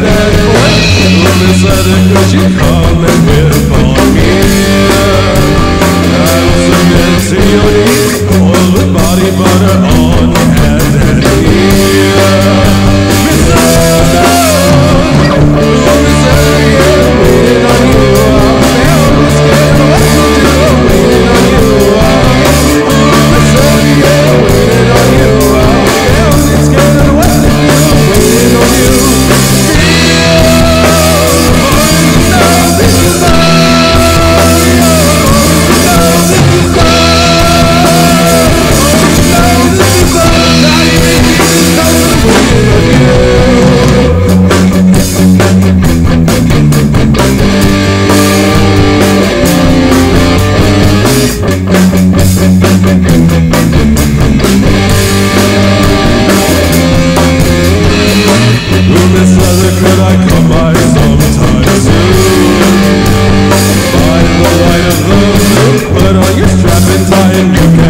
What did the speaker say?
Let me set it cause you're coming with me new